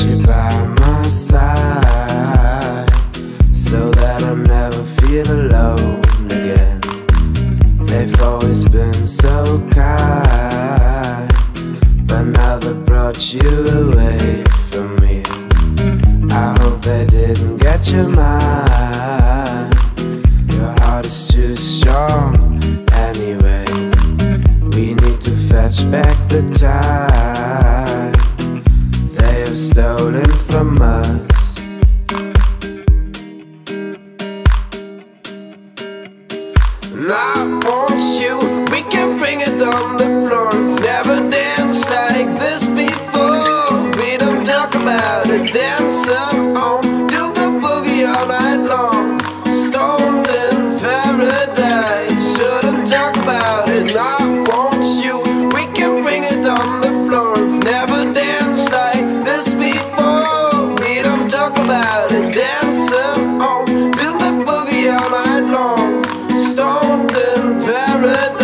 you by my side So that I never feel alone again. They've always been so kind But now they brought you away from me. I hope they didn't get your mind. Your heart is too strong anyway. We need to fetch back the time stolen from us. And I want you, we can bring it on the floor. Never danced like this before. We don't talk about it, dance. dancing on. Feel boogie all night long. Stoned in paradise.